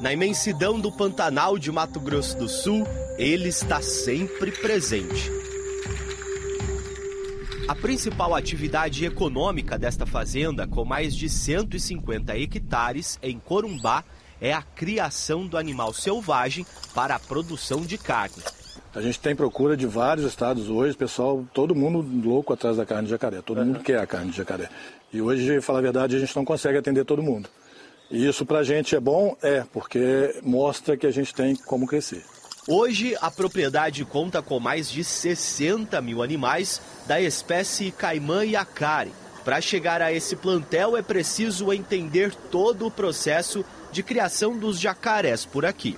Na imensidão do Pantanal de Mato Grosso do Sul, ele está sempre presente. A principal atividade econômica desta fazenda, com mais de 150 hectares em Corumbá, é a criação do animal selvagem para a produção de carne. A gente tem procura de vários estados hoje, pessoal, todo mundo louco atrás da carne de jacaré, todo mundo quer a carne de jacaré. E hoje, falar a verdade, a gente não consegue atender todo mundo. E isso para a gente é bom? É, porque mostra que a gente tem como crescer. Hoje, a propriedade conta com mais de 60 mil animais da espécie caimã acari. Para chegar a esse plantel, é preciso entender todo o processo de criação dos jacarés por aqui.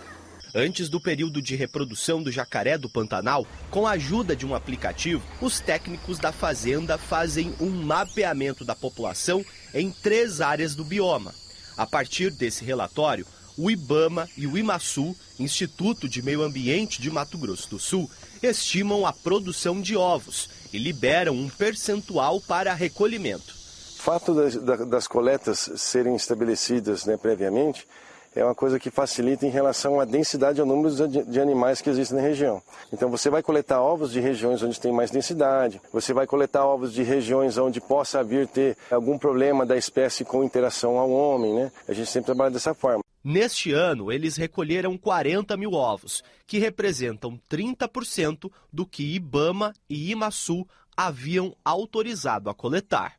Antes do período de reprodução do jacaré do Pantanal, com a ajuda de um aplicativo, os técnicos da fazenda fazem um mapeamento da população em três áreas do bioma. A partir desse relatório, o IBAMA e o IMASU, Instituto de Meio Ambiente de Mato Grosso do Sul, estimam a produção de ovos e liberam um percentual para recolhimento. O fato das, das coletas serem estabelecidas né, previamente é uma coisa que facilita em relação à densidade e ao número de animais que existem na região. Então você vai coletar ovos de regiões onde tem mais densidade, você vai coletar ovos de regiões onde possa vir ter algum problema da espécie com interação ao homem, né? A gente sempre trabalha dessa forma. Neste ano, eles recolheram 40 mil ovos, que representam 30% do que Ibama e Imaçu haviam autorizado a coletar.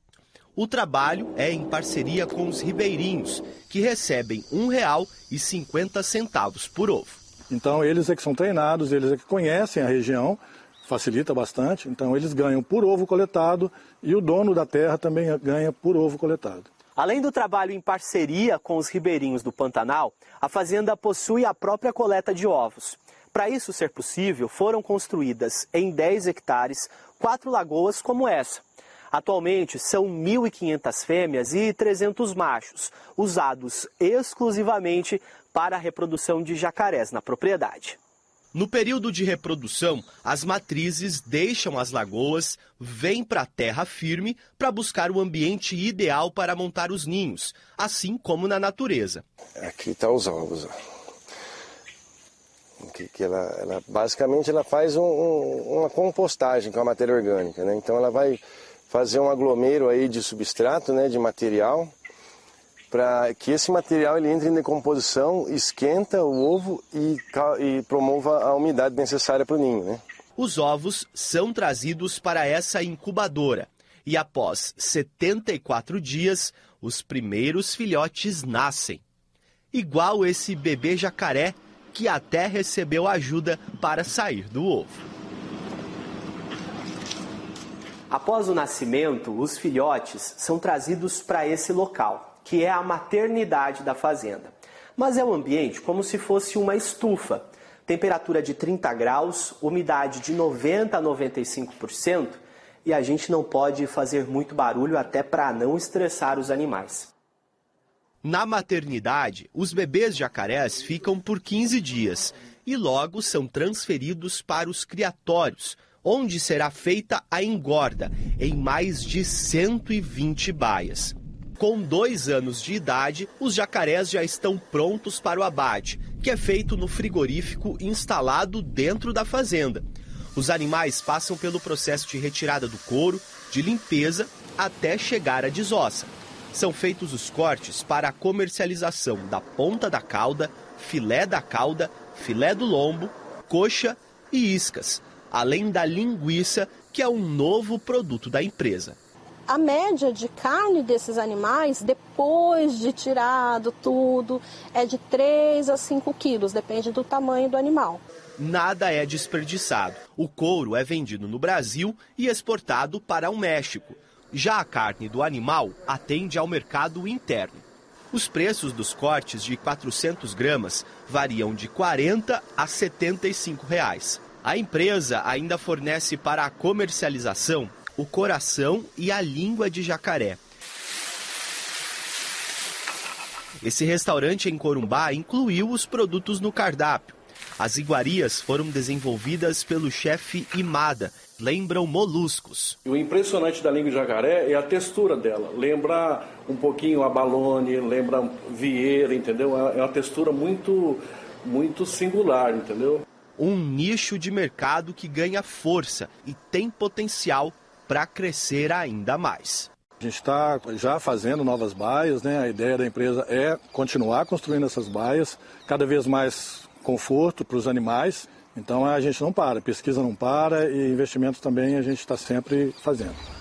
O trabalho é em parceria com os ribeirinhos, que recebem R$ 1,50 por ovo. Então, eles é que são treinados, eles é que conhecem a região, facilita bastante. Então, eles ganham por ovo coletado e o dono da terra também ganha por ovo coletado. Além do trabalho em parceria com os ribeirinhos do Pantanal, a fazenda possui a própria coleta de ovos. Para isso ser possível, foram construídas em 10 hectares quatro lagoas como essa. Atualmente são 1.500 fêmeas e 300 machos, usados exclusivamente para a reprodução de jacarés na propriedade. No período de reprodução, as matrizes deixam as lagoas, vêm para a terra firme para buscar o ambiente ideal para montar os ninhos, assim como na natureza. Aqui estão tá os ovos. Que, que ela, ela, basicamente ela faz um, um, uma compostagem com a matéria orgânica, né? Então ela vai fazer um aglomero aí de substrato, né, de material, para que esse material ele entre em decomposição, esquenta o ovo e, e promova a umidade necessária para o ninho. Né? Os ovos são trazidos para essa incubadora e após 74 dias, os primeiros filhotes nascem. Igual esse bebê jacaré que até recebeu ajuda para sair do ovo. Após o nascimento, os filhotes são trazidos para esse local, que é a maternidade da fazenda. Mas é um ambiente como se fosse uma estufa. Temperatura de 30 graus, umidade de 90 a 95% e a gente não pode fazer muito barulho até para não estressar os animais. Na maternidade, os bebês jacarés ficam por 15 dias e logo são transferidos para os criatórios, onde será feita a engorda em mais de 120 baias. Com dois anos de idade, os jacarés já estão prontos para o abate, que é feito no frigorífico instalado dentro da fazenda. Os animais passam pelo processo de retirada do couro, de limpeza, até chegar à desossa. São feitos os cortes para a comercialização da ponta da cauda, filé da cauda, filé do lombo, coxa e iscas, além da linguiça, que é um novo produto da empresa. A média de carne desses animais, depois de tirado tudo, é de 3 a 5 quilos, depende do tamanho do animal. Nada é desperdiçado. O couro é vendido no Brasil e exportado para o México. Já a carne do animal atende ao mercado interno. Os preços dos cortes de 400 gramas variam de 40 a 75 reais. A empresa ainda fornece para a comercialização o coração e a língua de jacaré. Esse restaurante em Corumbá incluiu os produtos no cardápio. As iguarias foram desenvolvidas pelo chefe Imada, lembram moluscos. O impressionante da língua de jacaré é a textura dela. Lembra um pouquinho a balone, lembra vieira, entendeu? É uma textura muito, muito singular, entendeu? Um nicho de mercado que ganha força e tem potencial para crescer ainda mais. A gente está já fazendo novas baias, né? A ideia da empresa é continuar construindo essas baias, cada vez mais conforto para os animais. Então a gente não para, pesquisa não para e investimentos também a gente está sempre fazendo.